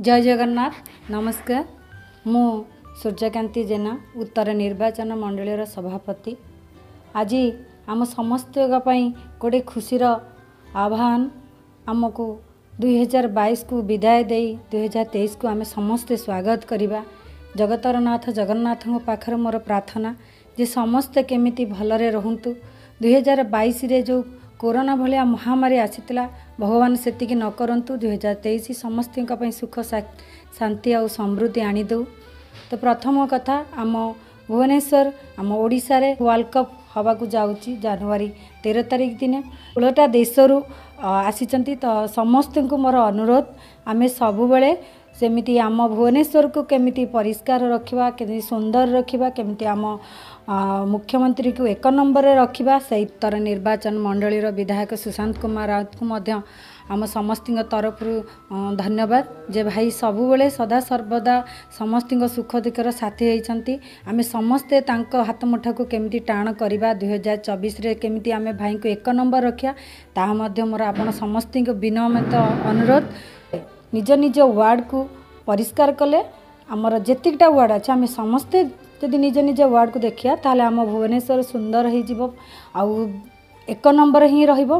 ଜୟ ଜଗନ୍ନାଥ ନମସ୍କାର। ମୁଁ ସୂର୍ଯ୍ୟକାନ୍ତି ଜେନା ଉତ୍ତର ନିର୍ବାଚନ ମଣ୍ଡଳୀର ସଭାପତି। ଆଜି ଆମ ସମସ୍ତଙ୍କ ପାଇଁ ଗୋଟେ ଖୁସିର ଆହ୍ୱାନ। ଆମକୁ ଦୁଇହଜାର ବାଇଶକୁ ବିଦାୟ ଦେଇ ଦୁଇହଜାର ତେଇଶକୁ ଆମେ ସମସ୍ତେ ସ୍ୱାଗତ କରିବା। ଜଗତର ନାଥ ଜଗନ୍ନାଥଙ୍କ ପାଖରେ ମୋର ପ୍ରାର୍ଥନା ଯେ ସମସ୍ତେ କେମିତି ଭଲରେ ରୁହନ୍ତୁ। ଦୁଇହଜାର ବାଇଶରେ ଯେଉଁ କୋରୋନା ଭଳିଆ ମହାମାରୀ ଆସିଥିଲା ଭଗବାନ ସେତିକି ନ କରନ୍ତୁ ଦୁଇହଜାର ତେଇଶ ସମସ୍ତଙ୍କ ପାଇଁ ସୁଖ ଶାନ୍ତି ଆଉ ସମୃଦ୍ଧି ଆଣିଦେଉ। ତ ପ୍ରଥମ କଥା ଆମ ଭୁବନେଶ୍ୱର ଆମ ଓଡ଼ିଶାରେ ୱାର୍ଲଡ଼ କପ୍ ହେବାକୁ ଯାଉଛି ଜାନୁଆରୀ ତେର ତାରିଖ ଦିନ। ଷୋହଳଟା ଦେଶରୁ ଆସିଛନ୍ତି ତ ସମସ୍ତଙ୍କୁ ମୋର ଅନୁରୋଧ ଆମେ ସବୁବେଳେ ସେମିତି ଆମ ଭୁବନେଶ୍ୱରକୁ କେମିତି ପରିଷ୍କାର ରଖିବା କେମିତି ସୁନ୍ଦର ରଖିବା କେମିତି ଆମ ମୁଖ୍ୟମନ୍ତ୍ରୀକୁ ଏକ ନମ୍ବରରେ ରଖିବା ସେଇ ଉତ୍ତର ନିର୍ବାଚନ ମଣ୍ଡଳୀର ବିଧାୟକ ସୁଶାନ୍ତ କୁମାର ରାଉତଙ୍କୁ ମଧ୍ୟ ଆମ ସମସ୍ତଙ୍କ ତରଫରୁ ଧନ୍ୟବାଦ। ଯେ ଭାଇ ସବୁବେଳେ ସଦାସର୍ବଦା ସମସ୍ତଙ୍କ ସୁଖ ଦୁଃଖର ସାଥୀ ହେଇଛନ୍ତି। ଆମେ ସମସ୍ତେ ତାଙ୍କ ହାତ ମୁଠାକୁ କେମିତି ଟାଣ କରିବା ଦୁଇହଜାର ଚବିଶରେ କେମିତି ଆମେ ଭାଇଙ୍କୁ ଏକ ନମ୍ବର ରଖିବା ତାହା ମଧ୍ୟ ମୋର ଆପଣ ସମସ୍ତଙ୍କୁ ବିନମ୍ରିତ ଅନୁରୋଧ। ନିଜ ନିଜ ୱାର୍ଡ଼କୁ ପରିଷ୍କାର କଲେ ଆମର ଯେତିକିଟା ୱାର୍ଡ଼ ଅଛି ଆମେ ସମସ୍ତେ ଯଦି ନିଜ ନିଜ ୱାର୍ଡ଼କୁ ଦେଖିବା ତାହେଲେ ଆମ ଭୁବନେଶ୍ୱର ସୁନ୍ଦର ହେଇଯିବ ଆଉ ଏକ ନମ୍ବର ହିଁ ରହିବ